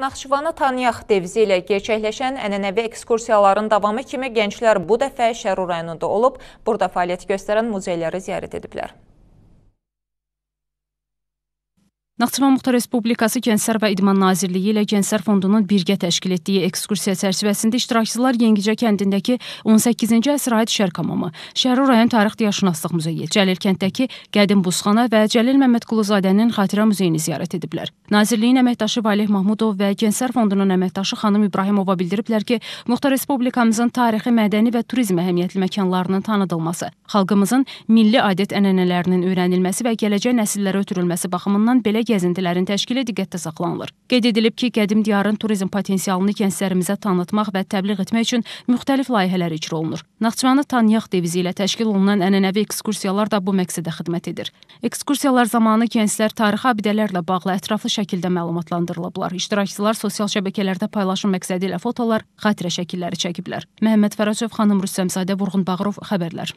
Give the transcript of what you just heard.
Naxçıvanı tanıyaq devizi ilə gerçəkləşən ənənəvi ekskursiyaların davamı kimi gənclər bu dəfə Şərur rayonunda olub, burada fəaliyyət göstərən muzeyləri ziyarət ediblər. Naxçıvan Muxtar Respublikası Gənclər və İdman Nazirliyi ilə Gənclər Fondunun birgə təşkil etdiyi ekskursiya çərçivəsində iştirakçılar Yengicə kəndindəki 18-ci əsr aid Şərq hamamı, Şərur rayon Tarix-Diyarşünaslıq muzeyi, Cəlil kənddəki qədim buzxana və Cəlil Məmmədquluzadənin xatirə muzeyini ziyarət ediblər. Nazirliyin əməkdaşı Valih Mahmudov və Gənclər Fondunun əməkdaşı xanım İbrahimova bildiriblər ki, Muxtar Respublikamızın tarixi, mədəni və turizm əhəmiyyətli məkanlarının tanıdılması, xalqımızın milli adət-ənənələrinin öyrənilməsi və gələcək nəsillərə ötürülməsi baxımından belə gəzintilərin təşkili diqqətdə saxlanılır. Qeyd edilib ki, qədim diyarın turizm potensialını gənclərimizə tanıtmaq və təbliğ etmək üçün müxtəlif layihələr icra olunur. Naxçıvanı tanıyaq devizi ilə təşkil olunan ənənəvi ekskursiyalar da bu məqsədə xidmət edir. Ekskursiyalar zamanı gənclər tarixi abidələrlə bağlı ətraflı şəkildə məlumatlandırılıblar. İştirakçılar sosial şəbəkələrdə paylaşım məqsədi ilə fotolar, xatirə şəkilləri çəkiblər. Məhəmməd Fərəcov, xanım Rüstəmzadə, Vurğun Bağırov xəbərlər.